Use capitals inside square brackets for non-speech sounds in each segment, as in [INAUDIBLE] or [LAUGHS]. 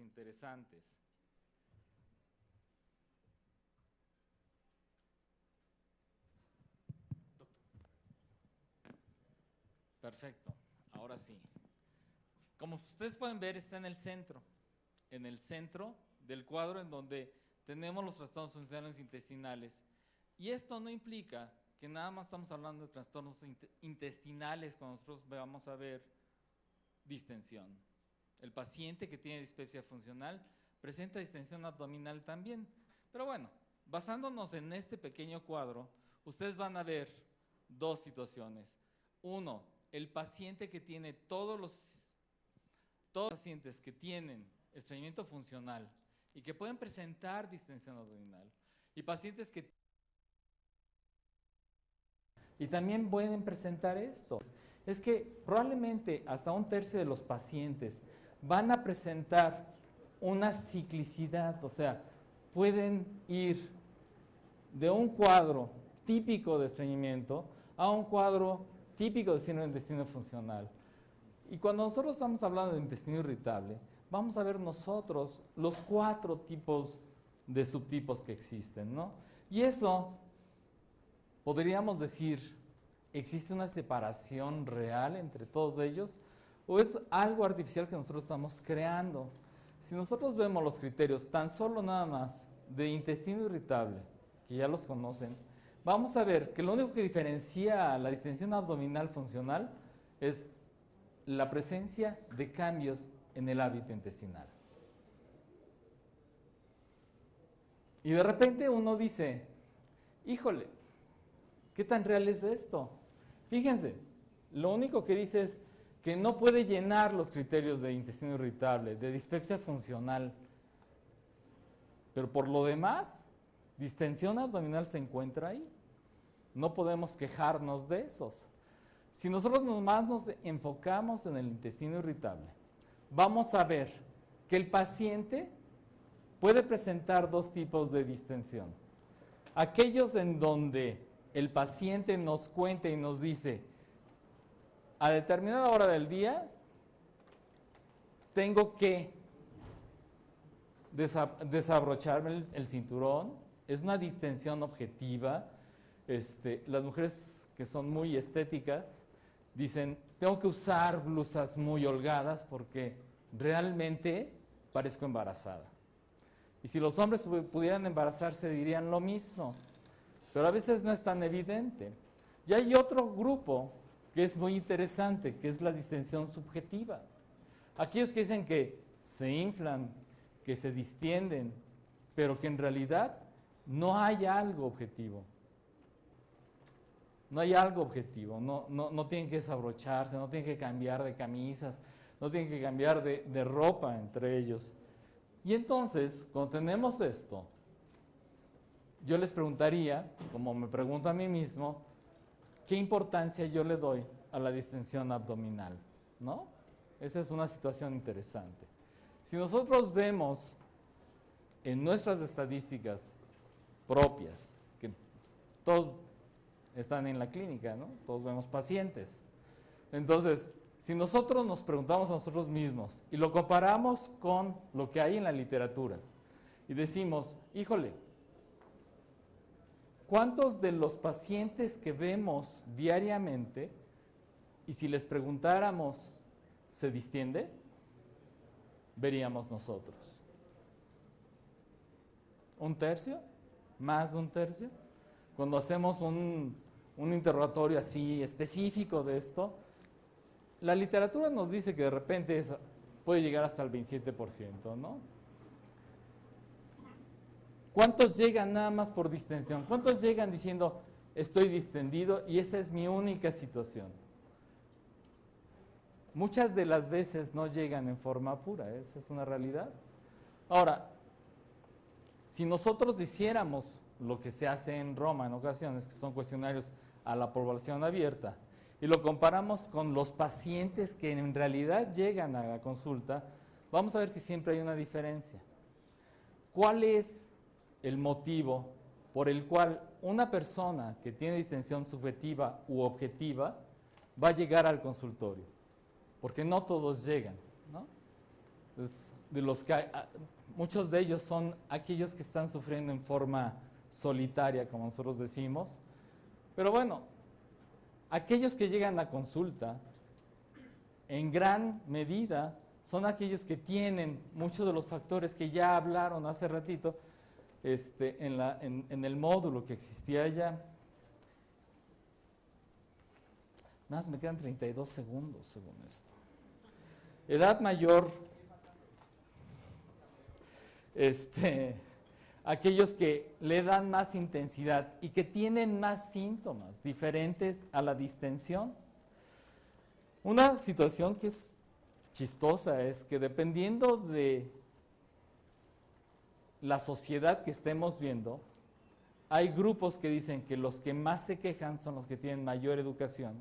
interesantes. Perfecto, ahora sí. Como ustedes pueden ver, está en el centro, en el centro del cuadro en donde tenemos los trastornos funcionales intestinales. Y esto no implica que nada más estamos hablando de trastornos intestinales cuando nosotros vamos a ver distensión. El paciente que tiene dispepsia funcional presenta distensión abdominal también. Pero bueno, basándonos en este pequeño cuadro, ustedes van a ver dos situaciones. Uno, el paciente que tiene todos los, todos pacientes que tienen estreñimiento funcional y que pueden presentar distensión abdominal y pacientes que y también pueden presentar esto. Es que probablemente hasta un tercio de los pacientes van a presentar una ciclicidad, o sea, pueden ir de un cuadro típico de estreñimiento a un cuadro típico de síndrome de intestino funcional. Y cuando nosotros estamos hablando de intestino irritable, vamos a ver nosotros los cuatro tipos de subtipos que existen, ¿no? Y eso, podríamos decir, ¿existe una separación real entre todos ellos? ¿O es algo artificial que nosotros estamos creando? Si nosotros vemos los criterios tan solo nada más de intestino irritable, que ya los conocen, vamos a ver que lo único que diferencia la distensión abdominal funcional es la presencia de cambios en el hábito intestinal. Y de repente uno dice, híjole, ¿qué tan real es esto? Fíjense, lo único que dice es que no puede llenar los criterios de intestino irritable, de dispepsia funcional. Pero por lo demás, distensión abdominal se encuentra ahí. No podemos quejarnos de esos. Si nosotros más nos enfocamos en el intestino irritable, vamos a ver que el paciente puede presentar dos tipos de distensión. Aquellos en donde el paciente nos cuenta y nos dice, a determinada hora del día tengo que desabrocharme el cinturón, es una distensión objetiva, este, las mujeres que son muy estéticas dicen, tengo que usar blusas muy holgadas porque realmente parezco embarazada. Y si los hombres pudieran embarazarse dirían lo mismo, pero a veces no es tan evidente. Y hay otro grupo que es muy interesante, que es la distensión subjetiva. Aquellos que dicen que se inflan, que se distienden, pero que en realidad no hay algo objetivo. No hay algo objetivo, no, no, tienen que desabrocharse, no tienen que cambiar de camisas, no tienen que cambiar de, de ropa entre ellos. Y entonces, cuando tenemos esto, yo les preguntaría, como me pregunto a mí mismo, ¿qué importancia yo le doy a la distensión abdominal? ¿No? Esa es una situación interesante. Si nosotros vemos en nuestras estadísticas propias, que todos están en la clínica, ¿no? Todos vemos pacientes. Entonces, si nosotros nos preguntamos a nosotros mismos y lo comparamos con lo que hay en la literatura y decimos, híjole, ¿cuántos de los pacientes que vemos diariamente y si les preguntáramos, ¿se distiende? Veríamos nosotros. ¿Un tercio? ¿Más de un tercio? Cuando hacemos un, un interrogatorio así específico de esto, la literatura nos dice que de repente puede llegar hasta el 27%, ¿no? ¿Cuántos llegan nada más por distensión? ¿Cuántos llegan diciendo, estoy distendido y esa es mi única situación? Muchas de las veces no llegan en forma pura, esa es una realidad. Ahora, si nosotros hiciéramos lo que se hace en Roma en ocasiones, que son cuestionarios a la población abierta y lo comparamos con los pacientes que en realidad llegan a la consulta, vamos a ver que siempre hay una diferencia. ¿Cuál es el motivo por el cual una persona que tiene distensión subjetiva u objetiva va a llegar al consultorio, porque no todos llegan, ¿no? de los que ah, muchos de ellos son aquellos que están sufriendo en forma solitaria, como nosotros decimos, pero bueno, aquellos que llegan a consulta, en gran medida, son aquellos que tienen muchos de los factores que ya hablaron hace ratito este, en, el módulo que existía ya. Nada más me quedan 32 segundos según esto. Edad mayor, este, aquellos que le dan más intensidad y que tienen más síntomas diferentes a la distensión. Una situación que es chistosa es que dependiendo de la sociedad que estemos viendo, hay grupos que dicen que los que más se quejan son los que tienen mayor educación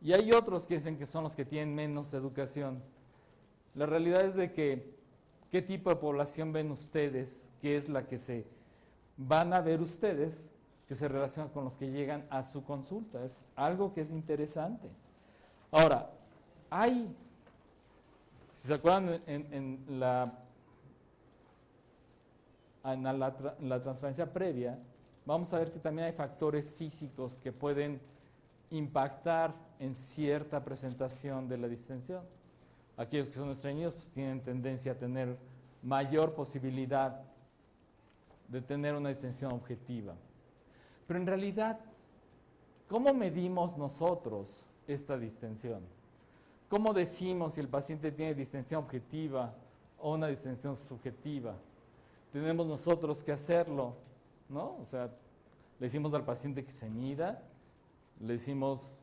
y hay otros que dicen que son los que tienen menos educación. La realidad es de que, ¿qué tipo de población ven ustedes? ¿Qué es la que se van a ver ustedes que se relaciona con los que llegan a su consulta? Es algo que es interesante. Ahora, hay, si se acuerdan en, la, en la transparencia previa, vamos a ver que también hay factores físicos que pueden impactar en cierta presentación de la distensión. Aquellos que son estreñidos pues tienen tendencia a tener mayor posibilidad de tener una distensión objetiva. Pero en realidad, ¿cómo medimos nosotros esta distensión? ¿Cómo decimos si el paciente tiene distensión objetiva o una distensión subjetiva? Tenemos nosotros que hacerlo, ¿no? O sea, le decimos al paciente que se mida, le decimos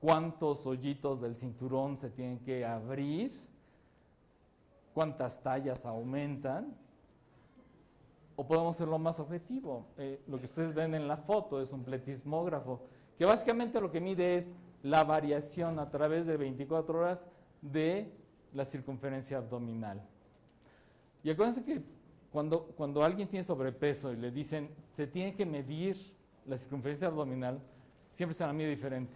cuántos hoyitos del cinturón se tienen que abrir, cuántas tallas aumentan, o podemos hacerlo más objetivo. Eh, lo que ustedes ven en la foto es un pletismógrafo, que básicamente lo que mide es la variación a través de 24 horas de la circunferencia abdominal. Y acuérdense que cuando, cuando alguien tiene sobrepeso y le dicen, se tiene que medir la circunferencia abdominal, siempre se la mide diferente.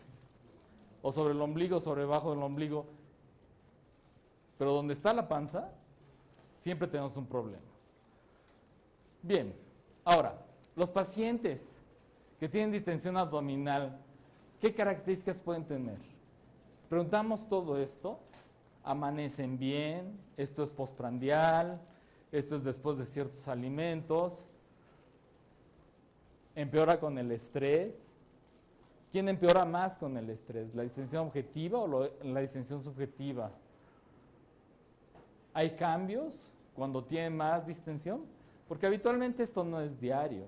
O sobre el ombligo, sobre debajo del ombligo. Pero donde está la panza, siempre tenemos un problema. Bien, ahora, los pacientes que tienen distensión abdominal, ¿qué características pueden tener? Preguntamos todo esto, amanecen bien, esto es postprandial, esto es después de ciertos alimentos, empeora con el estrés, ¿Quién empeora más con el estrés? ¿La distensión objetiva o la distensión subjetiva? ¿Hay cambios cuando tiene más distensión? Porque habitualmente esto no es diario.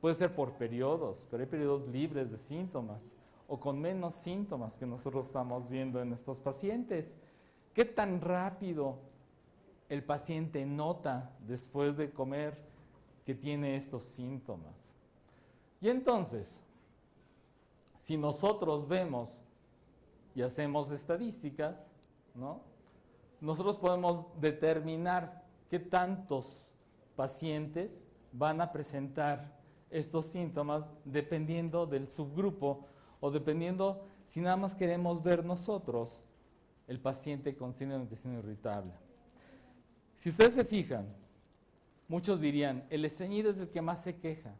Puede ser por periodos, pero hay periodos libres de síntomas o con menos síntomas que nosotros estamos viendo en estos pacientes. ¿Qué tan rápido el paciente nota después de comer que tiene estos síntomas? Y entonces, si nosotros vemos y hacemos estadísticas, ¿no? nosotros podemos determinar qué tantos pacientes van a presentar estos síntomas dependiendo del subgrupo o dependiendo si nada más queremos ver nosotros el paciente con síndrome de intestino irritable. Si ustedes se fijan, muchos dirían, el estreñido es el que más se queja.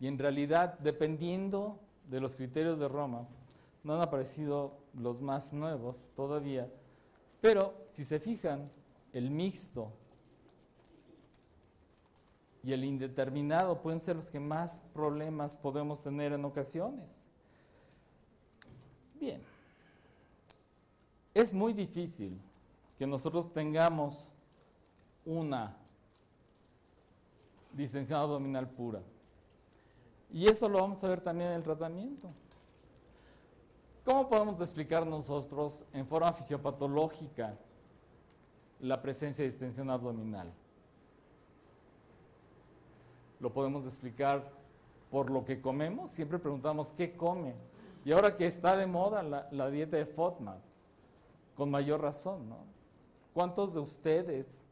Y en realidad, dependiendo de los criterios de Roma, no han aparecido los más nuevos todavía, pero si se fijan, el mixto y el indeterminado pueden ser los que más problemas podemos tener en ocasiones. Bien, es muy difícil que nosotros tengamos una distensión abdominal pura. Y eso lo vamos a ver también en el tratamiento. ¿Cómo podemos explicar nosotros en forma fisiopatológica la presencia de distensión abdominal? Lo podemos explicar por lo que comemos. Siempre preguntamos qué come. Y ahora que está de moda la, la dieta de FODMAP, con mayor razón, ¿no? ¿Cuántos de ustedes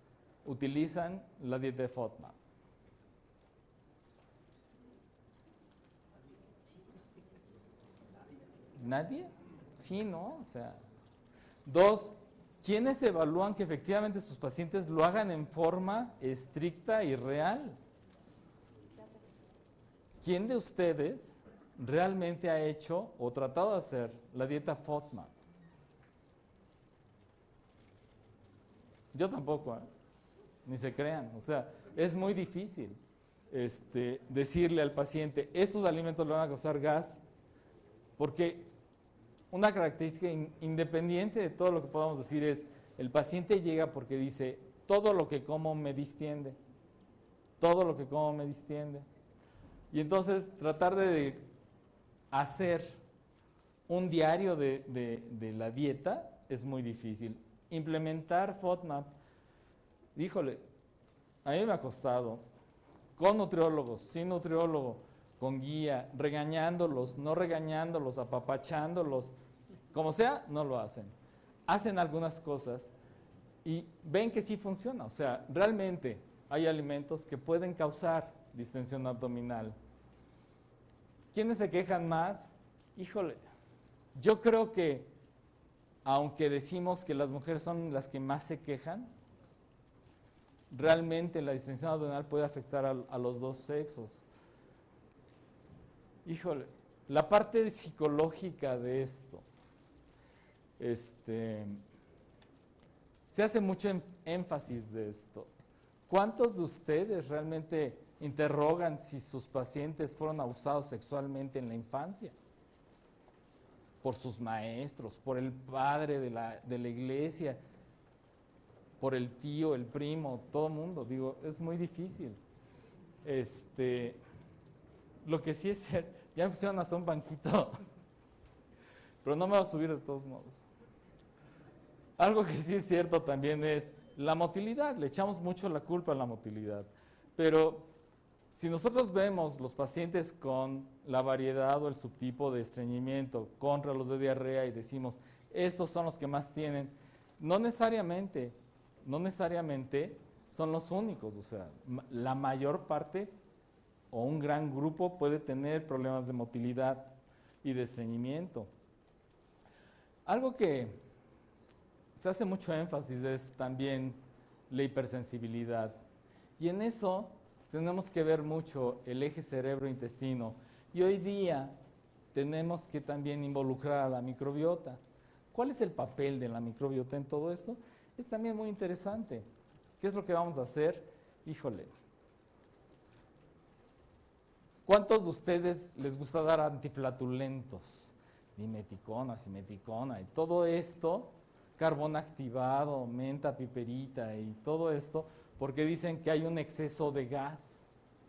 utilizan la dieta de FODMAP? ¿Nadie? Sí, ¿no? O sea, dos, ¿quiénes evalúan que efectivamente sus pacientes lo hagan en forma estricta y real? ¿Quién de ustedes realmente ha hecho o tratado de hacer la dieta FODMAP? Yo tampoco, ¿eh? ni se crean. O sea, es muy difícil este, decirle al paciente, estos alimentos le van a causar gas, porque una característica independiente de todo lo que podamos decir es, el paciente llega porque dice, todo lo que como me distiende, todo lo que como me distiende. Y entonces tratar de hacer un diario de, de la dieta es muy difícil. Implementar FODMAP, híjole, a mí me ha costado, con nutriólogos, sin nutriólogo, con guía, regañándolos, no regañándolos, apapachándolos, como sea, no lo hacen. Hacen algunas cosas y ven que sí funciona. O sea, realmente hay alimentos que pueden causar distensión abdominal. ¿Quiénes se quejan más? Híjole, yo creo que aunque decimos que las mujeres son las que más se quejan, realmente la distensión abdominal puede afectar a, los dos sexos. Híjole, la parte psicológica de esto, este, se hace mucho énfasis de esto. ¿Cuántos de ustedes realmente interrogan si sus pacientes fueron abusados sexualmente en la infancia? Por sus maestros, por el padre de la, de la iglesia, por el tío, el primo, todo mundo. Digo, es muy difícil. Este, lo que sí es cierto, [LAUGHS] ya me pusieron hasta un banquito, [LAUGHS] pero no me va a subir de todos modos. Algo que sí es cierto también es la motilidad, le echamos mucho la culpa a la motilidad, pero si nosotros vemos los pacientes con la variedad o el subtipo de estreñimiento contra los de diarrea y decimos, estos son los que más tienen, no necesariamente no necesariamente son los únicos, o sea, la mayor parte o un gran grupo puede tener problemas de motilidad y de estreñimiento. Algo que se hace mucho énfasis es también la hipersensibilidad. Y en eso tenemos que ver mucho el eje cerebro-intestino. Y hoy día tenemos que también involucrar a la microbiota. ¿Cuál es el papel de la microbiota en todo esto? es también muy interesante. ¿Qué es lo que vamos a hacer? Híjole. ¿Cuántos de ustedes les gusta dar antiflatulentos? Dimeticona, simeticona y todo esto, carbón activado, menta, piperita y todo esto, porque dicen que hay un exceso de gas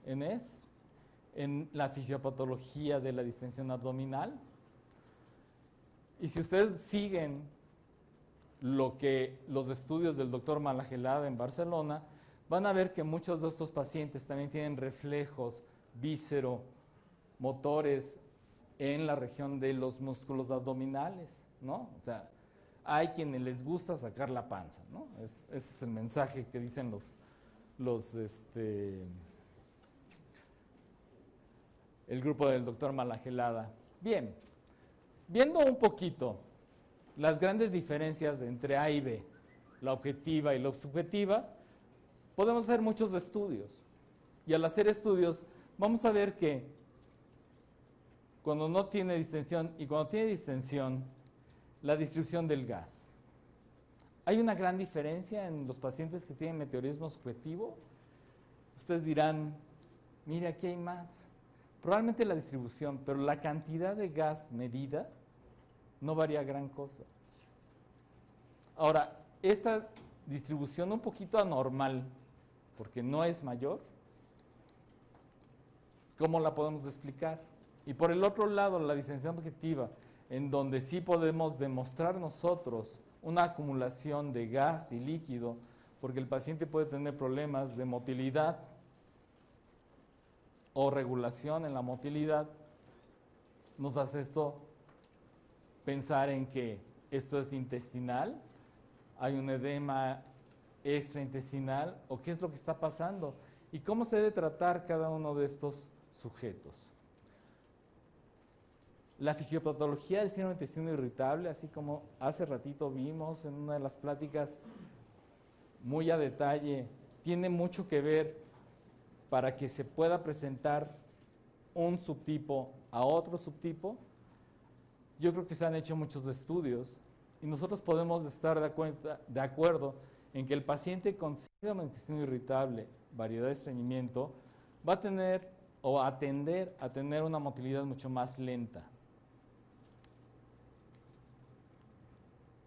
en es, en la fisiopatología de la distensión abdominal. Y si ustedes siguen lo que los estudios del doctor Malagelada en Barcelona, van a ver que muchos de estos pacientes también tienen reflejos motores en la región de los músculos abdominales, ¿no? O sea, hay quienes les gusta sacar la panza, ¿no? ese es el mensaje que dicen los, los este, el grupo del doctor Malagelada. Bien, viendo un poquito las grandes diferencias entre A y B, la objetiva y la subjetiva, podemos hacer muchos estudios. Y al hacer estudios, vamos a ver que cuando no tiene distensión y cuando tiene distensión, la distribución del gas. Hay una gran diferencia en los pacientes que tienen meteorismo subjetivo. Ustedes dirán, mire, aquí hay más. Probablemente la distribución, pero la cantidad de gas medida no varía gran cosa. Ahora, esta distribución un poquito anormal, porque no es mayor, ¿cómo la podemos explicar? Y por el otro lado, la distensión objetiva, en donde sí podemos demostrar nosotros una acumulación de gas y líquido, porque el paciente puede tener problemas de motilidad o regulación en la motilidad, nos hace esto pensar en que esto es intestinal, hay un edema extraintestinal o qué es lo que está pasando y cómo se debe tratar cada uno de estos sujetos. La fisiopatología del síndrome de intestino irritable, así como hace ratito vimos en una de las pláticas muy a detalle, tiene mucho que ver para que se pueda presentar un subtipo a otro subtipo. Yo creo que se han hecho muchos estudios y nosotros podemos estar de, de acuerdo en que el paciente con síndrome de intestino irritable, variedad de estreñimiento, va a tener o a tender a tener una motilidad mucho más lenta.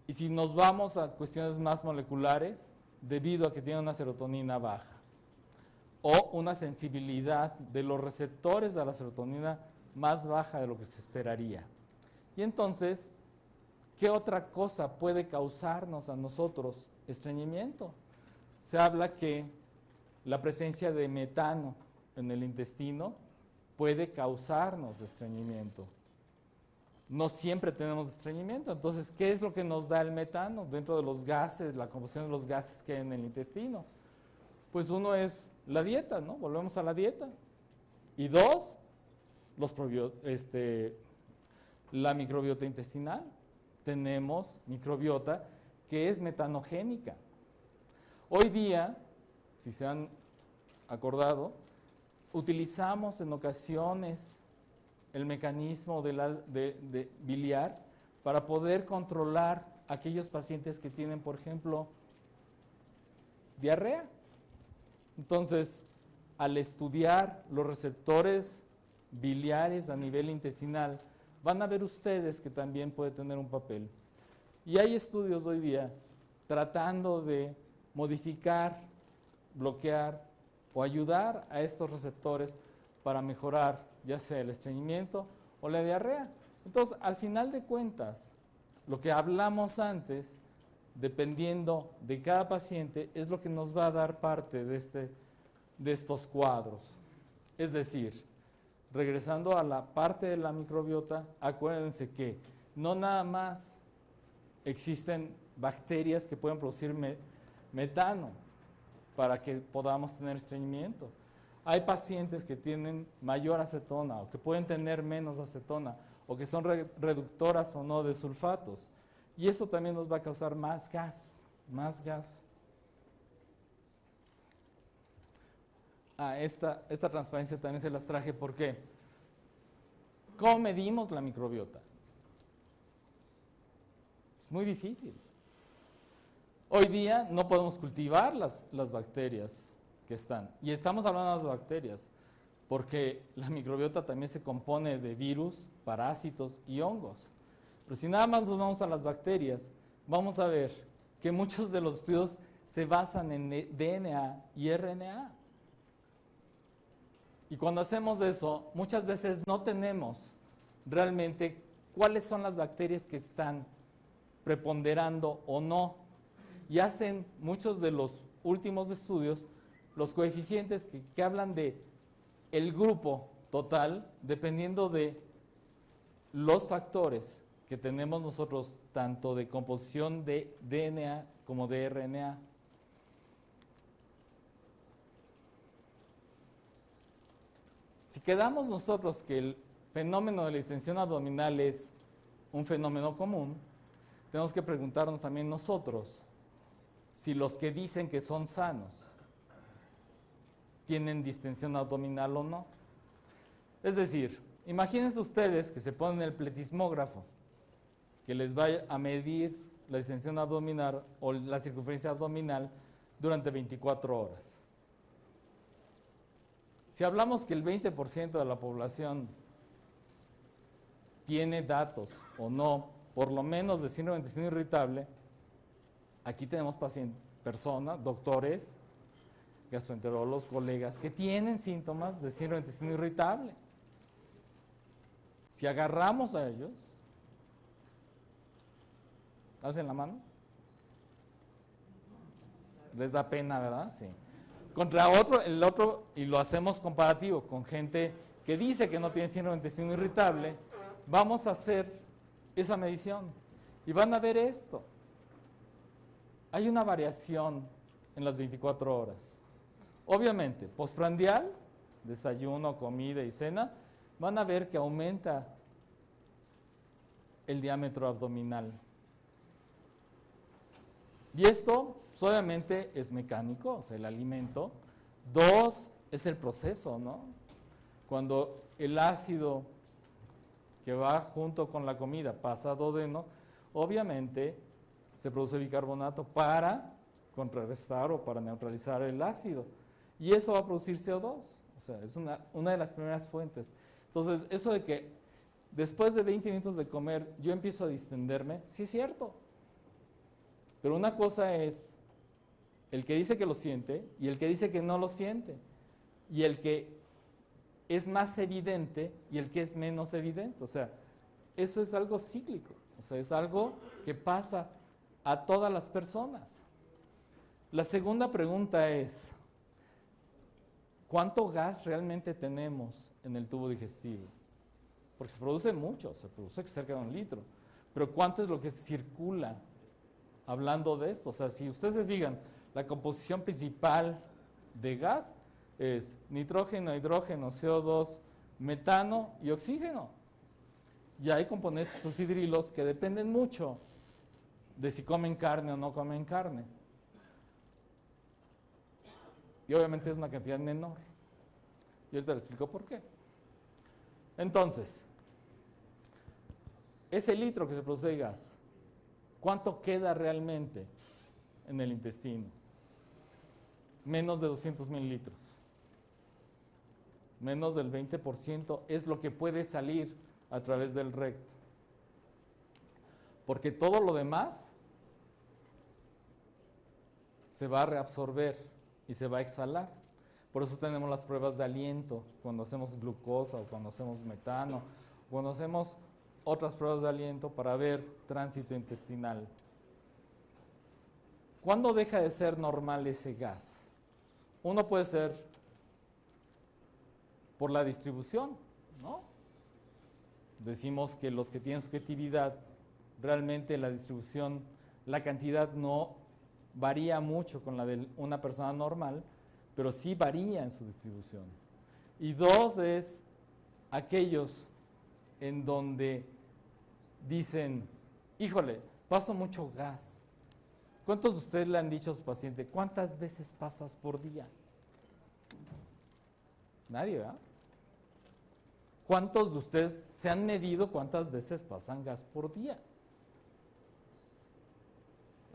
Y si nos vamos a cuestiones más moleculares, debido a que tiene una serotonina baja o una sensibilidad de los receptores a la serotonina más baja de lo que se esperaría. Y entonces, ¿qué otra cosa puede causarnos a nosotros estreñimiento? Se habla que la presencia de metano en el intestino puede causarnos estreñimiento no siempre tenemos estreñimiento. Entonces, ¿qué es lo que nos da el metano dentro de los gases, la composición de los gases que hay en el intestino? Pues uno es la dieta, ¿no? Volvemos a la dieta. Y dos, los este, la microbiota intestinal. Tenemos microbiota que es metanogénica. Hoy día, si se han acordado, utilizamos en ocasiones el mecanismo de, biliar para poder controlar aquellos pacientes que tienen, por ejemplo, diarrea. Entonces, al estudiar los receptores biliares a nivel intestinal, van a ver ustedes que también puede tener un papel. Y hay estudios hoy día tratando de modificar, bloquear o ayudar a estos receptores para mejorar ya sea el estreñimiento o la diarrea. Entonces, al final de cuentas, lo que hablamos antes, dependiendo de cada paciente, es lo que nos va a dar parte de, este, de estos cuadros. Es decir, regresando a la parte de la microbiota, acuérdense que no nada más existen bacterias que pueden producir metano para que podamos tener estreñimiento hay pacientes que tienen mayor acetona o que pueden tener menos acetona o que son reductoras o no de sulfatos. Y eso también nos va a causar más gas, más gas. Ah, esta, esta transparencia también se las traje porque ¿cómo medimos la microbiota? Es muy difícil. Hoy día no podemos cultivar las, las bacterias que están. Y estamos hablando de las bacterias, porque la microbiota también se compone de virus, parásitos y hongos. Pero si nada más nos vamos a las bacterias, vamos a ver que muchos de los estudios se basan en DNA y RNA. Y cuando hacemos eso, muchas veces no tenemos realmente cuáles son las bacterias que están preponderando o no. Y hacen muchos de los últimos estudios los coeficientes que, hablan de el grupo total, dependiendo de los factores que tenemos nosotros, tanto de composición de DNA como de RNA. Si quedamos nosotros que el fenómeno de la extensión abdominal es un fenómeno común, tenemos que preguntarnos también nosotros si los que dicen que son sanos tienen distensión abdominal o no. Es decir, imagínense ustedes que se ponen el pletismógrafo, que les vaya a medir la distensión abdominal o la circunferencia abdominal durante 24 horas. Si hablamos que el 20% de la población tiene datos o no, por lo menos de síndrome de intestino irritable, aquí tenemos pacientes, personas, doctores, gastroenterólogos, colegas que tienen síntomas de síndrome de intestino irritable. Si agarramos a ellos, alcen la mano. Les da pena, ¿verdad? Sí. Contra otro, el otro, y lo hacemos comparativo con gente que dice que no tiene síndrome de intestino irritable, vamos a hacer esa medición y van a ver esto. Hay una variación en las 24 horas. Obviamente, postprandial, desayuno, comida y cena, van a ver que aumenta el diámetro abdominal. Y esto obviamente es mecánico, o sea, el alimento. Dos, es el proceso, ¿no? Cuando el ácido que va junto con la comida pasa a duodeno, obviamente se produce bicarbonato para contrarrestar o para neutralizar el ácido. Y eso va a producir CO2. O sea, es una, una de las primeras fuentes. Entonces, eso de que después de 20 minutos de comer yo empiezo a distenderme, sí es cierto. Pero una cosa es el que dice que lo siente y el que dice que no lo siente. Y el que es más evidente y el que es menos evidente. O sea, eso es algo cíclico. O sea, es algo que pasa a todas las personas. La segunda pregunta es, ¿cuánto gas realmente tenemos en el tubo digestivo? Porque se produce mucho, se produce cerca de un litro. Pero ¿cuánto es lo que circula hablando de esto? O sea, si ustedes se fijan, la composición principal de gas es nitrógeno, hidrógeno, CO2, metano y oxígeno. Y hay componentes sulfidrilos que dependen mucho de si comen carne o no comen carne. Y obviamente es una cantidad menor. Y ahorita le explico por qué. Entonces, ese litro que se produce de gas, ¿cuánto queda realmente en el intestino? Menos de 200 mililitros. Menos del 20% es lo que puede salir a través del recto. Porque todo lo demás se va a reabsorber y se va a exhalar. Por eso tenemos las pruebas de aliento, cuando hacemos glucosa o cuando hacemos metano, cuando hacemos otras pruebas de aliento para ver tránsito intestinal. ¿Cuándo deja de ser normal ese gas? Uno puede ser por la distribución, ¿no? Decimos que los que tienen subjetividad, realmente la distribución, la cantidad no varía mucho con la de una persona normal, pero sí varía en su distribución. Y dos es aquellos en donde dicen, híjole, paso mucho gas. ¿Cuántos de ustedes le han dicho a su paciente, cuántas veces pasas por día? Nadie, ¿verdad? ¿Cuántos de ustedes se han medido cuántas veces pasan gas por día?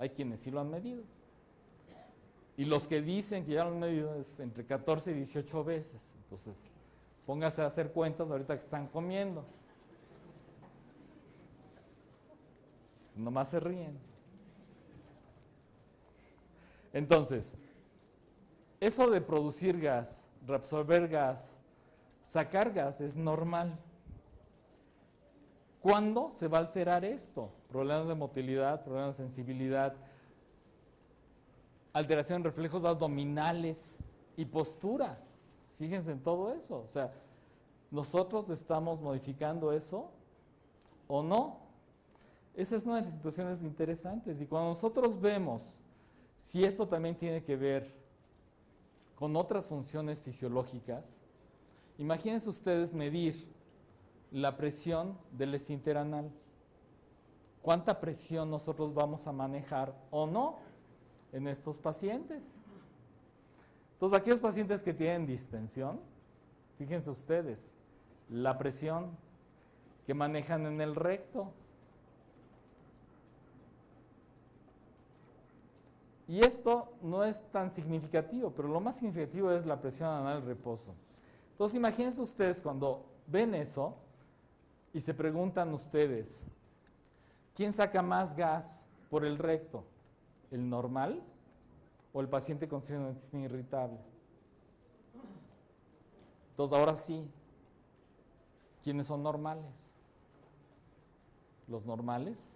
Hay quienes sí lo han medido. Y los que dicen que ya lo han medido es entre 14 y 18 veces. Entonces, póngase a hacer cuentas ahorita que están comiendo. Pues nomás se ríen. Entonces, eso de producir gas, reabsorber gas, sacar gas es normal. ¿Cuándo se va a alterar esto? Problemas de motilidad, problemas de sensibilidad, alteración de reflejos abdominales y postura. Fíjense en todo eso. O sea, ¿nosotros estamos modificando eso o no? Esa es una de las situaciones interesantes. Y cuando nosotros vemos si esto también tiene que ver con otras funciones fisiológicas, imagínense ustedes medir la presión del esfínter anal. ¿Cuánta presión nosotros vamos a manejar o no en estos pacientes? Entonces, aquellos pacientes que tienen distensión, fíjense ustedes, la presión que manejan en el recto. Y esto no es tan significativo, pero lo más significativo es la presión anal reposo. Entonces, imagínense ustedes cuando ven eso, y se preguntan ustedes, ¿quién saca más gas por el recto? ¿El normal o el paciente con síndrome irritable? Entonces ahora sí, ¿quiénes son normales? Los normales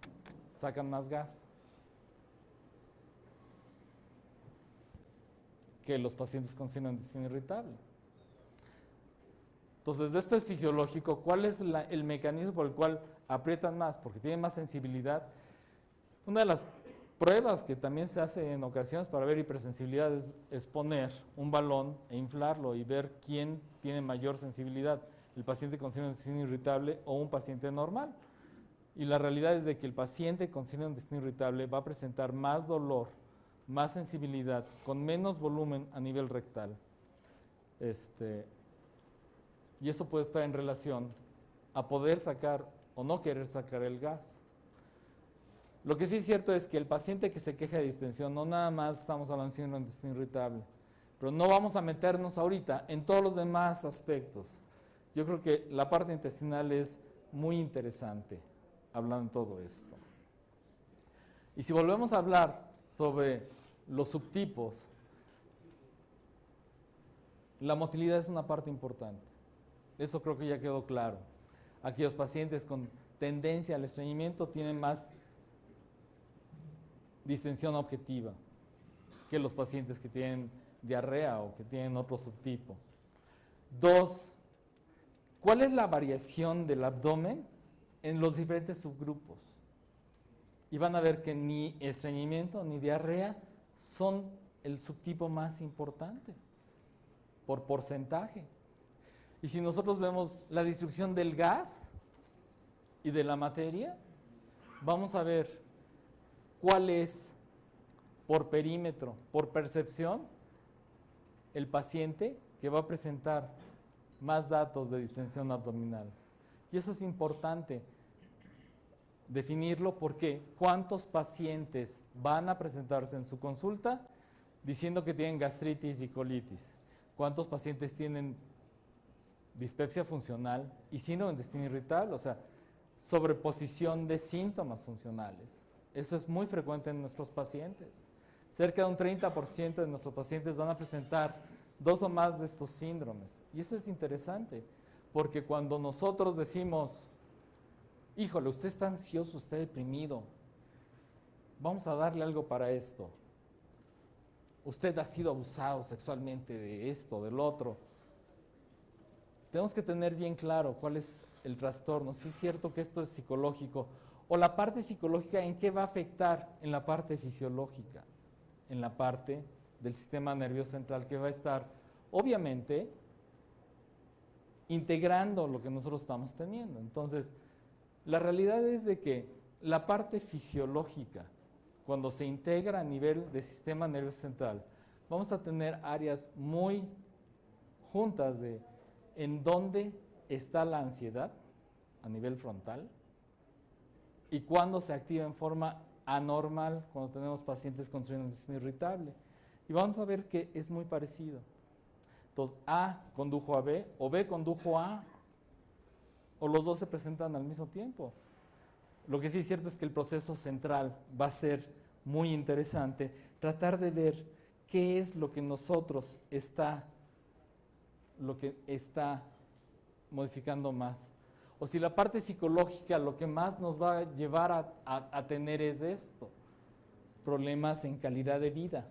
sacan más gas que los pacientes con síndrome irritable. Entonces, esto es fisiológico. ¿Cuál es el mecanismo por el cual aprietan más? Porque tienen más sensibilidad. Una de las pruebas que también se hace en ocasiones para ver hipersensibilidad es, poner un balón e inflarlo y ver quién tiene mayor sensibilidad, el paciente con síndrome irritable o un paciente normal. Y la realidad es de que el paciente con síndrome irritable va a presentar más dolor, más sensibilidad, con menos volumen a nivel rectal. Este, y eso puede estar en relación a poder sacar o no querer sacar el gas. Lo que sí es cierto es que el paciente que se queja de distensión, no nada más estamos hablando de síndrome intestino irritable, pero no vamos a meternos ahorita en todos los demás aspectos. Yo creo que la parte intestinal es muy interesante hablando de todo esto. Y si volvemos a hablar sobre los subtipos, la motilidad es una parte importante. Eso creo que ya quedó claro. Aquellos pacientes con tendencia al estreñimiento tienen más distensión objetiva que los pacientes que tienen diarrea o que tienen otro subtipo. Dos, ¿cuál es la variación del abdomen en los diferentes subgrupos? Y van a ver que ni estreñimiento ni diarrea son el subtipo más importante por porcentaje. Y si nosotros vemos la distribución del gas y de la materia, vamos a ver cuál es por perímetro, por percepción, el paciente que va a presentar más datos de distensión abdominal. Y eso es importante definirlo porque cuántos pacientes van a presentarse en su consulta diciendo que tienen gastritis y colitis, cuántos pacientes tienen dispepsia funcional y síndrome de intestino irritable, o sea, sobreposición de síntomas funcionales. Eso es muy frecuente en nuestros pacientes. Cerca de un 30% de nuestros pacientes van a presentar dos o más de estos síndromes. Y eso es interesante, porque cuando nosotros decimos, híjole, usted está ansioso, está deprimido, vamos a darle algo para esto. Usted ha sido abusado sexualmente de esto, del otro tenemos que tener bien claro cuál es el trastorno, si es cierto que esto es psicológico, o la parte psicológica en qué va a afectar en la parte fisiológica, en la parte del sistema nervioso central que va a estar, obviamente, integrando lo que nosotros estamos teniendo. Entonces, la realidad es de que la parte fisiológica, cuando se integra a nivel del sistema nervioso central, vamos a tener áreas muy juntas de en dónde está la ansiedad a nivel frontal y cuándo se activa en forma anormal cuando tenemos pacientes con síndrome irritable. Y vamos a ver que es muy parecido. Entonces, A condujo a B o B condujo a A o los dos se presentan al mismo tiempo. Lo que sí es cierto es que el proceso central va a ser muy interesante, tratar de ver qué es lo que nosotros está lo que está modificando más. O si la parte psicológica lo que más nos va a llevar a, tener es esto, problemas en calidad de vida.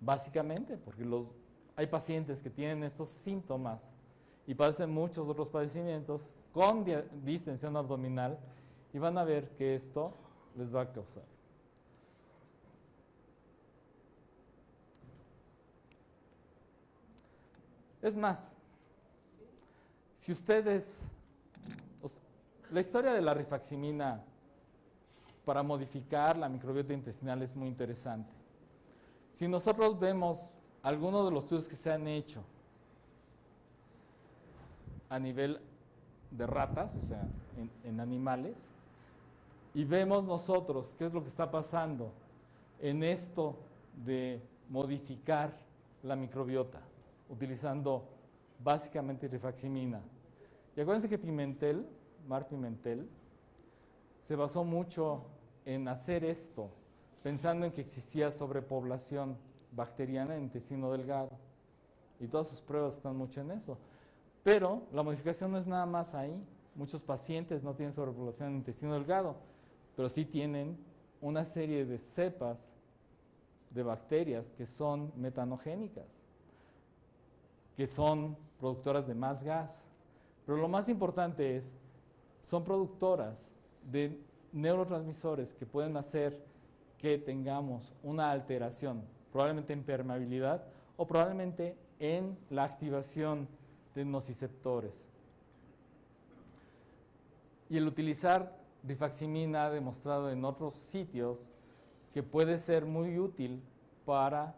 Básicamente, porque los, hay pacientes que tienen estos síntomas y padecen muchos otros padecimientos con distensión abdominal y van a ver que esto les va a causar. Es más, si ustedes, la historia de la rifaximina para modificar la microbiota intestinal es muy interesante. Si nosotros vemos algunos de los estudios que se han hecho a nivel de ratas, o sea, en, en, animales, y vemos nosotros qué es lo que está pasando en esto de modificar la microbiota utilizando básicamente rifaximina. Y acuérdense que Pimentel, Mar Pimentel, se basó mucho en hacer esto, pensando en que existía sobrepoblación bacteriana en intestino delgado. Y todas sus pruebas están mucho en eso. Pero la modificación no es nada más ahí. Muchos pacientes no tienen sobrepoblación en intestino delgado, pero sí tienen una serie de cepas de bacterias que son metanogénicas que son productoras de más gas. Pero lo más importante es, son productoras de neurotransmisores que pueden hacer que tengamos una alteración, probablemente en permeabilidad o probablemente en la activación de nociceptores. Y el utilizar rifaximina ha demostrado en otros sitios que puede ser muy útil para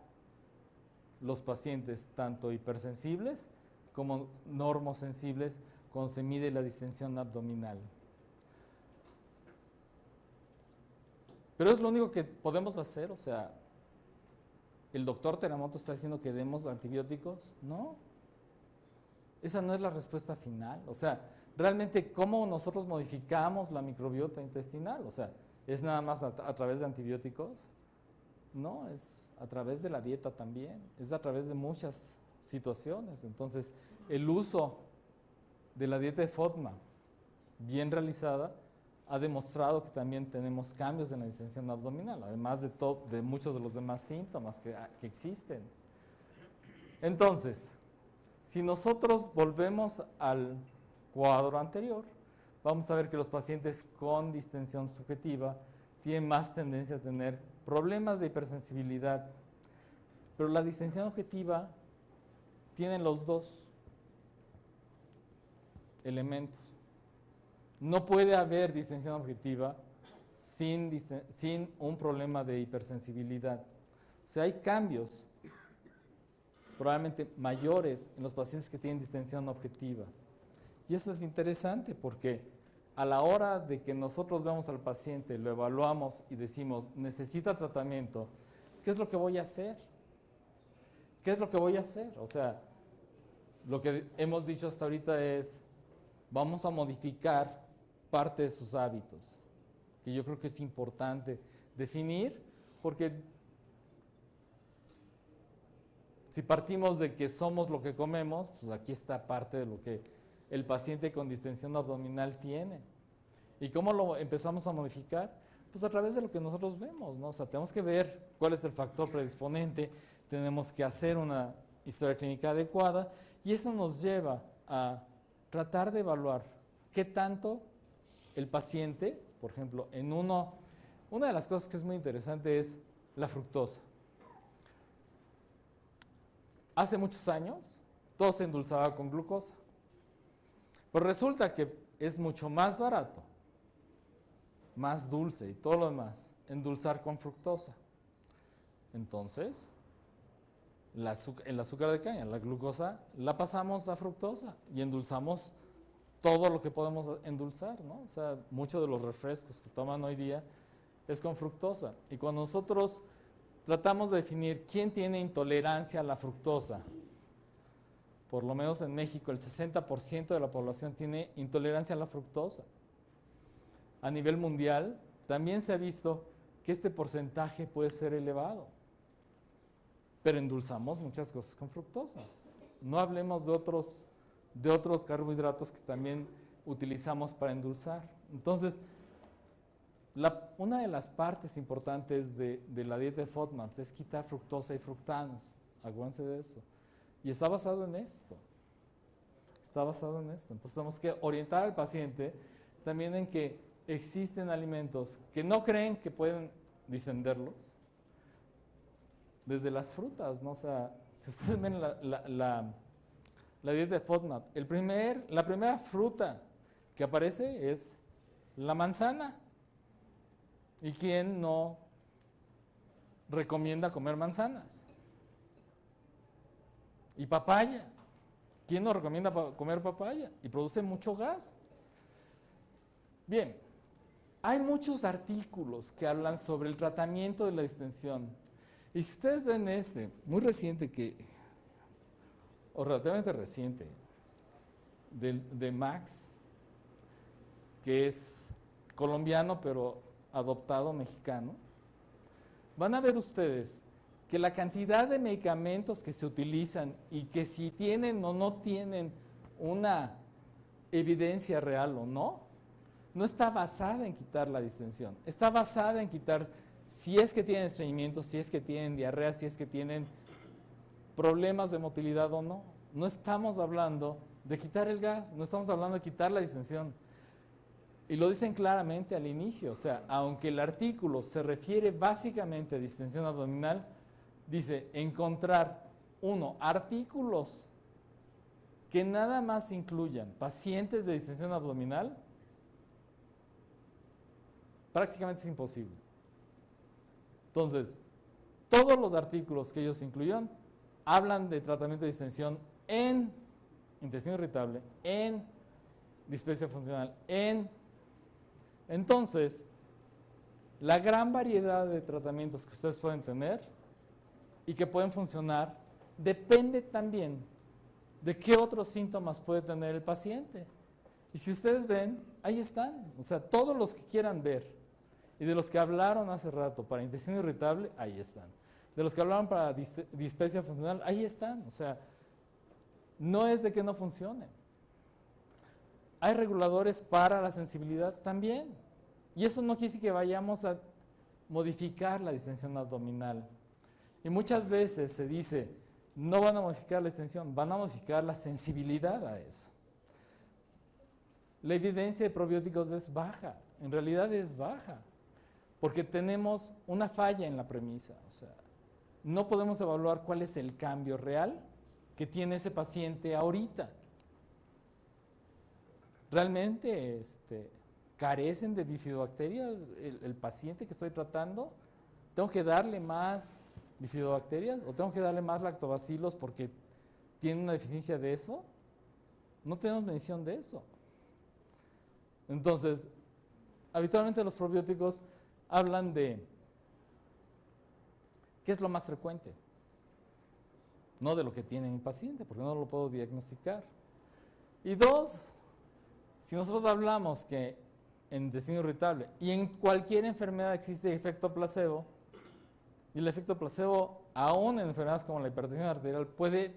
los pacientes, tanto hipersensibles como normosensibles, cuando se mide la distensión abdominal. Pero es lo único que podemos hacer, o sea, el doctor Teramoto está diciendo que demos antibióticos, ¿no? Esa no es la respuesta final, o sea, realmente cómo nosotros modificamos la microbiota intestinal, o sea, es nada más a, a través de antibióticos, no, es a través de la dieta también, es a través de muchas situaciones. Entonces, el uso de la dieta de FODMA bien realizada ha demostrado que también tenemos cambios en la distensión abdominal, además de, de muchos de los demás síntomas que, que existen. Entonces, si nosotros volvemos al cuadro anterior, vamos a ver que los pacientes con distensión subjetiva tienen más tendencia a tener problemas de hipersensibilidad, pero la distensión objetiva tiene los dos elementos. No puede haber distensión objetiva sin, sin un problema de hipersensibilidad. O sea, hay cambios probablemente mayores en los pacientes que tienen distensión objetiva. Y eso es interesante porque a la hora de que nosotros vemos al paciente, lo evaluamos y decimos, necesita tratamiento, ¿qué es lo que voy a hacer? ¿Qué es lo que voy a hacer? O sea, lo que hemos dicho hasta ahorita es, vamos a modificar parte de sus hábitos, que yo creo que es importante definir, porque si partimos de que somos lo que comemos, pues aquí está parte de lo que el paciente con distensión abdominal tiene. ¿Y cómo lo empezamos a modificar? Pues a través de lo que nosotros vemos, ¿no? O sea, tenemos que ver cuál es el factor predisponente, tenemos que hacer una historia clínica adecuada y eso nos lleva a tratar de evaluar qué tanto el paciente, por ejemplo, en uno, una de las cosas que es muy interesante es la fructosa. Hace muchos años todo se endulzaba con glucosa. Pero resulta que es mucho más barato, más dulce y todo lo demás, endulzar con fructosa. Entonces, el azúcar de caña, la glucosa, la pasamos a fructosa y endulzamos todo lo que podemos endulzar, ¿no? O sea, muchos de los refrescos que toman hoy día es con fructosa. Y cuando nosotros tratamos de definir quién tiene intolerancia a la fructosa, por lo menos en México, el 60% de la población tiene intolerancia a la fructosa. A nivel mundial, también se ha visto que este porcentaje puede ser elevado, pero endulzamos muchas cosas con fructosa. No hablemos de otros, de otros carbohidratos que también utilizamos para endulzar. Entonces, una de las partes importantes de, la dieta de FODMAPs es quitar fructosa y fructanos. Acuérdense de eso. Y está basado en esto. Está basado en esto. Entonces tenemos que orientar al paciente también en que existen alimentos que no creen que pueden distenderlos. Desde las frutas, ¿no? O sea, si ustedes ven la, la, la, dieta de FODMAP, el primer, la primera fruta que aparece es la manzana. ¿Y quién no recomienda comer manzanas? Y papaya. ¿Quién nos recomienda comer papaya? Y produce mucho gas. Bien, hay muchos artículos que hablan sobre el tratamiento de la distensión. Y si ustedes ven este, muy reciente que, o relativamente reciente, de, de Max, que es colombiano pero adoptado mexicano, van a ver ustedes que la cantidad de medicamentos que se utilizan y que si tienen o no tienen una evidencia real o no, no está basada en quitar la distensión, está basada en quitar si es que tienen estreñimiento, si es que tienen diarrea, si es que tienen problemas de motilidad o no. No estamos hablando de quitar el gas, no estamos hablando de quitar la distensión. Y lo dicen claramente al inicio, o sea, aunque el artículo se refiere básicamente a distensión abdominal, dice encontrar, uno, artículos que nada más incluyan pacientes de distensión abdominal, prácticamente es imposible. Entonces, todos los artículos que ellos incluyeron hablan de tratamiento de distensión en intestino irritable, en dispepsia funcional, en... Entonces, la gran variedad de tratamientos que ustedes pueden tener y que pueden funcionar depende también de qué otros síntomas puede tener el paciente. Y si ustedes ven, ahí están. O sea, todos los que quieran ver y de los que hablaron hace rato para intestino irritable, ahí están. De los que hablaron para dispepsia funcional, ahí están. O sea, no es de que no funcione. Hay reguladores para la sensibilidad también. Y eso no quiere decir que vayamos a modificar la distensión abdominal. Y muchas veces se dice, no van a modificar la extensión, van a modificar la sensibilidad a eso. La evidencia de probióticos es baja, en realidad es baja, porque tenemos una falla en la premisa. O sea, no podemos evaluar cuál es el cambio real que tiene ese paciente ahorita. Realmente este, carecen de bifidobacterias el, el paciente que estoy tratando. Tengo que darle más bifidobacterias o tengo que darle más lactobacilos porque tiene una deficiencia de eso? No tenemos medición de eso. Entonces, habitualmente los probióticos hablan de qué es lo más frecuente, no de lo que tiene mi paciente, porque no lo puedo diagnosticar. Y dos, si nosotros hablamos que en intestino irritable y en cualquier enfermedad existe efecto placebo, y el efecto placebo, aún en enfermedades como la hipertensión arterial, puede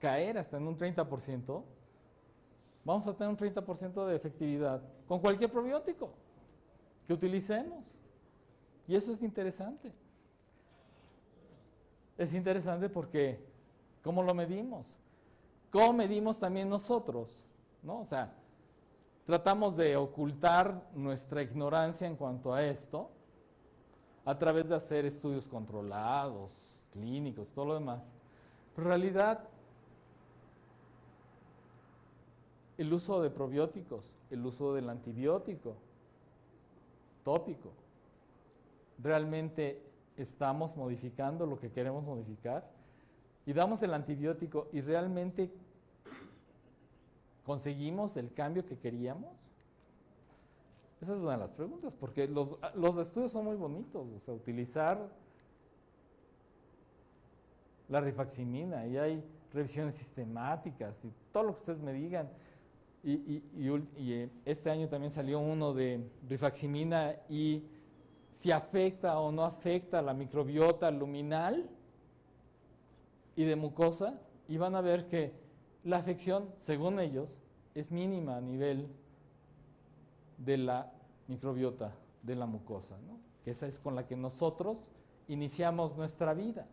caer hasta en un 30%. Vamos a tener un 30% de efectividad con cualquier probiótico que utilicemos. Y eso es interesante. Es interesante porque, ¿cómo lo medimos? ¿Cómo medimos también nosotros? ¿No? O sea, tratamos de ocultar nuestra ignorancia en cuanto a esto a través de hacer estudios controlados, clínicos, todo lo demás. Pero en realidad, el uso de probióticos, el uso del antibiótico tópico, realmente estamos modificando lo que queremos modificar y damos el antibiótico y realmente conseguimos el cambio que queríamos. Esa es una de las preguntas, porque los, los estudios son muy bonitos, o sea, utilizar la rifaximina y hay revisiones sistemáticas y todo lo que ustedes me digan. Y, eh, este año también salió uno de rifaximina y si afecta o no afecta la microbiota luminal y de mucosa, y van a ver que la afección, según ellos, es mínima a nivel de la microbiota de la mucosa, ¿no? que esa es con la que nosotros iniciamos nuestra vida.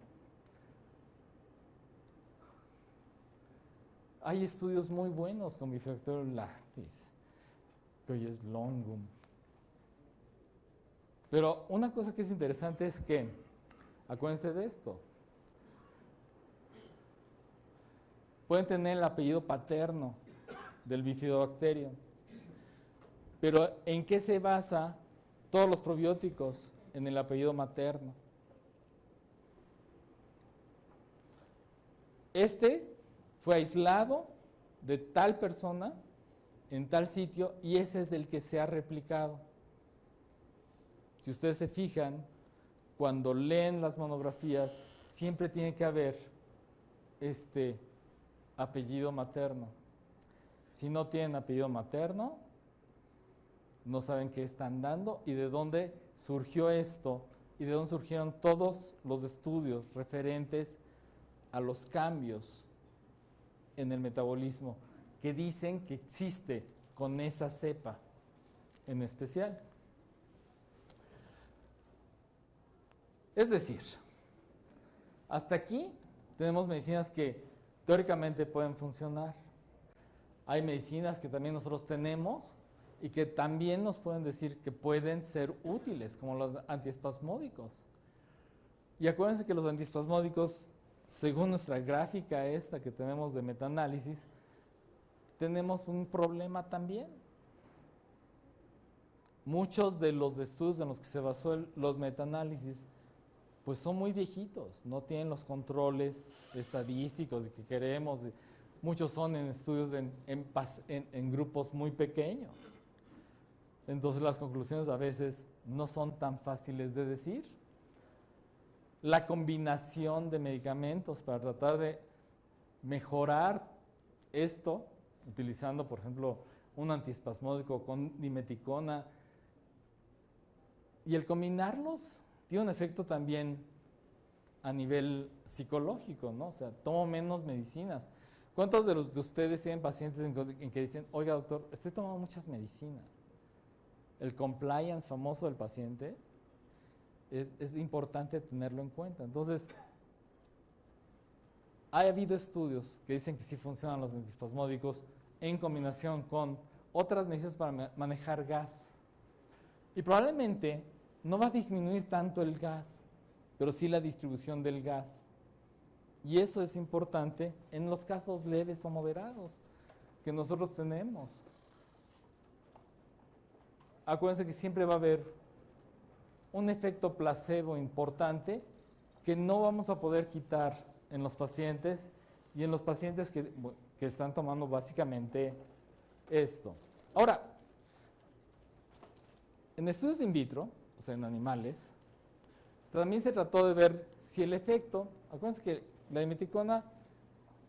Hay estudios muy buenos con bifidobacterium lactis, que hoy es longum. Pero una cosa que es interesante es que, acuérdense de esto, pueden tener el apellido paterno del bifidobacterium pero ¿en qué se basa todos los probióticos? En el apellido materno. Este fue aislado de tal persona en tal sitio y ese es el que se ha replicado. Si ustedes se fijan, cuando leen las monografías, siempre tiene que haber este apellido materno. Si no tienen apellido materno, no saben qué están dando y de dónde surgió esto y de dónde surgieron todos los estudios referentes a los cambios en el metabolismo que dicen que existe con esa cepa en especial. Es decir, hasta aquí tenemos medicinas que teóricamente pueden funcionar. Hay medicinas que también nosotros tenemos y que también nos pueden decir que pueden ser útiles, como los antiespasmódicos. Y acuérdense que los antiespasmódicos, según nuestra gráfica esta que tenemos de metaanálisis, tenemos un problema también. muchos de los estudios en los que se basó los metaanálisis, pues son muy viejitos, no tienen los controles estadísticos que queremos. Muchos son en estudios en grupos muy pequeños. Entonces las conclusiones a veces no son tan fáciles de decir. La combinación de medicamentos para tratar de mejorar esto, utilizando por ejemplo un antiespasmódico con dimeticona, y el combinarlos tiene un efecto también a nivel psicológico, ¿no? O sea, tomo menos medicinas. ¿Cuántos de, los, de ustedes tienen pacientes en, que dicen, oiga doctor, estoy tomando muchas medicinas? El compliance famoso del paciente es, es importante tenerlo en cuenta. Entonces, ha habido estudios que dicen que sí funcionan los antiespasmódicos en combinación con otras medicinas para manejar gas. Y probablemente no va a disminuir tanto el gas, pero sí la distribución del gas. Y eso es importante en los casos leves o moderados que nosotros tenemos. Acuérdense que siempre va a haber un efecto placebo importante que no vamos a poder quitar en los pacientes y en los pacientes que, que están tomando básicamente esto. Ahora, en estudios in vitro, o sea, en animales, también se trató de ver si el efecto, acuérdense que la dimeticona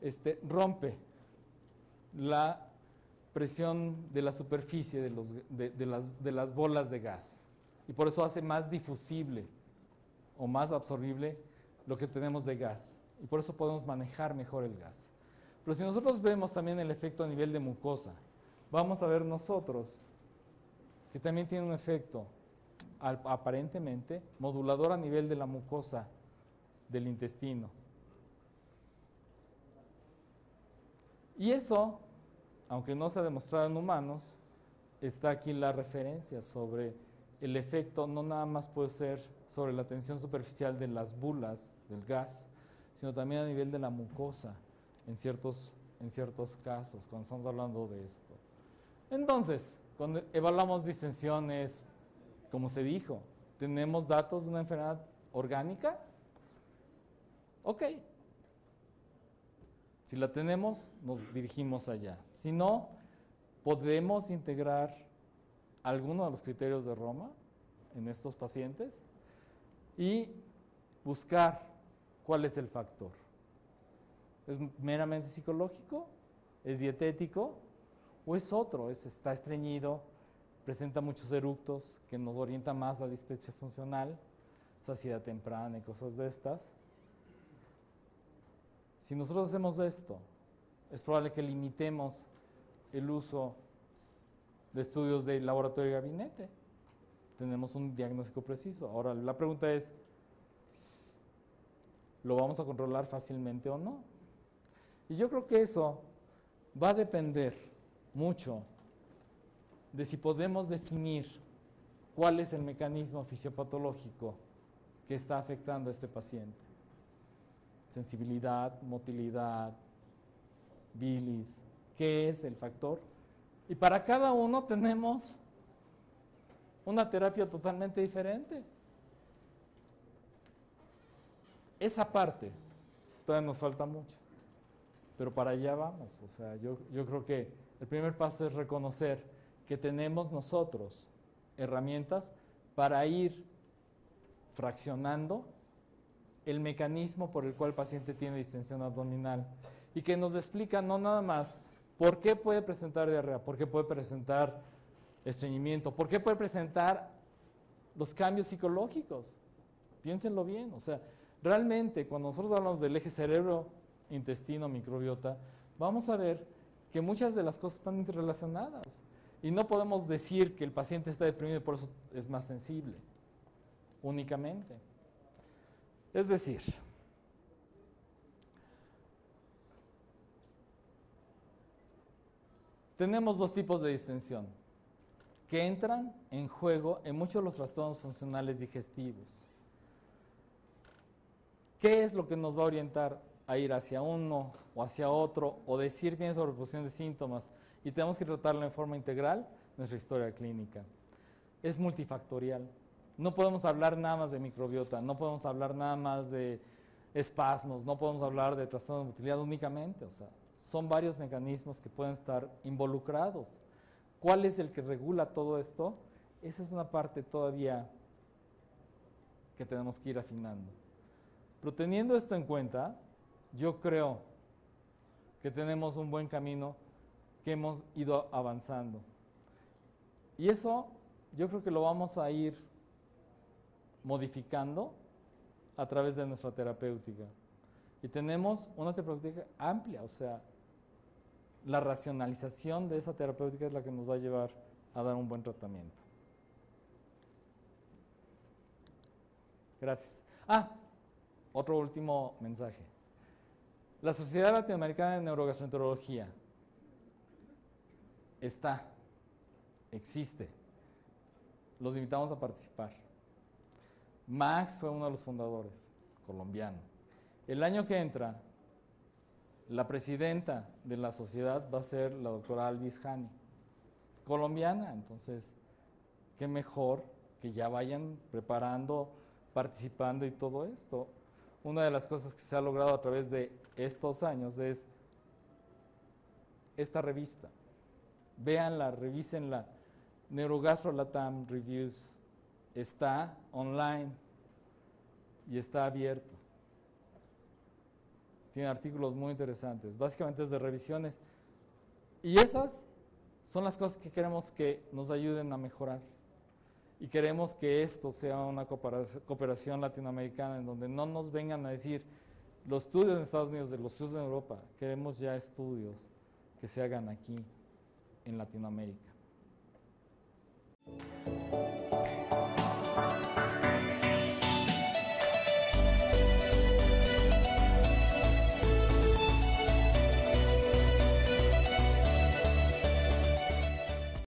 este, rompe la presión de la superficie de, los, de, las, de las bolas de gas y por eso hace más difusible o más absorbible lo que tenemos de gas y por eso podemos manejar mejor el gas. Pero si nosotros vemos también el efecto a nivel de mucosa, vamos a ver nosotros que también tiene un efecto aparentemente modulador a nivel de la mucosa del intestino. Y eso, aunque no se ha demostrado en humanos, está aquí la referencia sobre el efecto, no nada más puede ser sobre la tensión superficial de las bulas del gas, sino también a nivel de la mucosa en ciertos, en ciertos casos, cuando estamos hablando de esto. Entonces, cuando evaluamos distensiones, como se dijo, ¿tenemos datos de una enfermedad orgánica? Ok. Si la tenemos, nos dirigimos allá. Si no, podemos integrar alguno de los criterios de Roma en estos pacientes y buscar cuál es el factor. ¿Es meramente psicológico? ¿Es dietético? ¿O es otro? ¿Es, ¿Está estreñido? presenta muchos eructos que nos orienta más a dispepsia funcional, saciedad temprana y cosas de estas. Si nosotros hacemos esto, es probable que limitemos el uso de estudios de laboratorio y gabinete. Tenemos un diagnóstico preciso. Ahora, la pregunta es, ¿lo vamos a controlar fácilmente o no? Y yo creo que eso va a depender mucho de si podemos definir cuál es el mecanismo fisiopatológico que está afectando a este paciente. Sensibilidad, motilidad, bilis, ¿qué es el factor? Y para cada uno tenemos una terapia totalmente diferente. Esa parte todavía nos falta mucho, pero para allá vamos. O sea, yo, yo creo que el primer paso es reconocer que tenemos nosotros herramientas para ir fraccionando el mecanismo por el cual el paciente tiene distensión abdominal y que nos explica no nada más por qué puede presentar diarrea, por qué puede presentar estreñimiento, por qué puede presentar los cambios psicológicos. Piénsenlo bien, o sea, realmente cuando nosotros hablamos del eje cerebro, intestino, microbiota, vamos a ver que muchas de las cosas están interrelacionadas. Y no podemos decir que el paciente está deprimido y por eso es más sensible, únicamente. Es decir, tenemos dos tipos de distensión que entran en juego en muchos de los trastornos funcionales digestivos. ¿Qué es lo que nos va a orientar a ir hacia uno o hacia otro o decir tiene sobreposición de síntomas y tenemos que tratarlo en forma integral, nuestra historia clínica. es multifactorial. No podemos hablar nada más de microbiota, no podemos hablar nada más de espasmos, no podemos hablar de trastorno de motilidad únicamente, o sea, son varios mecanismos que pueden estar involucrados. ¿Cuál es el que regula todo esto? Esa es una parte todavía que tenemos que ir afinando. Pero teniendo esto en cuenta, yo creo que tenemos un buen camino que hemos ido avanzando. Y eso yo creo que lo vamos a ir modificando a través de nuestra terapéutica. Y tenemos una terapéutica amplia, o sea, la racionalización de esa terapéutica es la que nos va a llevar a dar un buen tratamiento. Gracias. Ah, otro último mensaje. La Sociedad Latinoamericana de Neurogastroenterología está, existe. Los invitamos a participar. Max fue uno de los fundadores, colombiano. El año que entra, la presidenta de la sociedad va a ser la doctora Alvis Hani, colombiana. Entonces, qué mejor que ya vayan preparando, participando y todo esto. Una de las cosas que se ha logrado a través de estos años es esta revista. Véanla, revísenla. Neurogastro Latam Reviews está online y está abierto. Tiene artículos muy interesantes. Básicamente es de revisiones. Y esas son las cosas que queremos que nos ayuden a mejorar. Y queremos que esto sea una cooperación latinoamericana en donde no nos vengan a decir los estudios en Estados Unidos de los estudios en Europa. Queremos ya estudios que se hagan aquí en Latinoamérica.